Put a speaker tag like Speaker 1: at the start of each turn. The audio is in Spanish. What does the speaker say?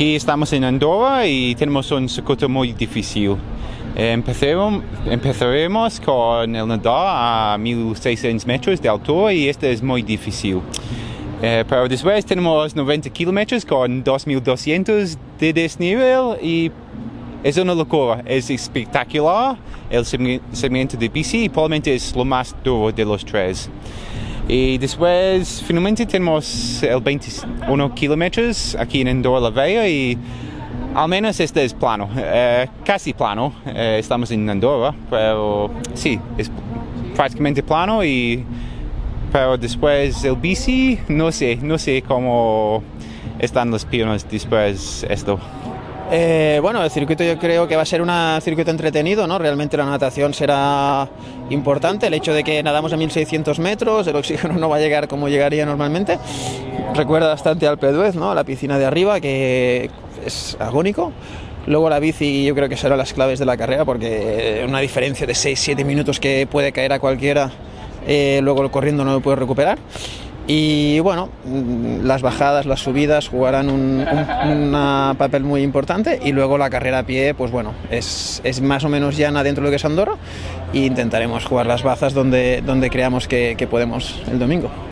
Speaker 1: Aquí estamos en Andorra y tenemos un circuito muy difícil. Empezaremos, empezaremos con el nadar a 1600 metros de altura y este es muy difícil. Eh, pero después tenemos 90 kilómetros con 2200 de desnivel y es una locura, es espectacular el segmento de bici y probablemente es lo más duro de los tres. Y después finalmente tenemos el 21 kilómetros aquí en Andorra la Vella y al menos este es plano, eh, casi plano. Eh, estamos en Andorra, pero sí, es prácticamente plano y pero después el bici, no sé, no sé cómo están las piernas después esto.
Speaker 2: Eh, bueno, el circuito yo creo que va a ser un circuito entretenido, ¿no? Realmente la natación será importante, el hecho de que nadamos a 1600 metros, el oxígeno no va a llegar como llegaría normalmente. Recuerda bastante al Peduez, ¿no? La piscina de arriba, que es agónico. Luego la bici yo creo que será las claves de la carrera porque una diferencia de 6-7 minutos que puede caer a cualquiera, eh, luego corriendo no lo puede recuperar. Y bueno, mm, las bajadas, las subidas jugarán un, papel muy importante y luego la carrera a pie, pues bueno, es, es, más o menos llana dentro de lo que es Andorra e intentaremos jugar las bazas donde, donde creamos que, que podemos el domingo.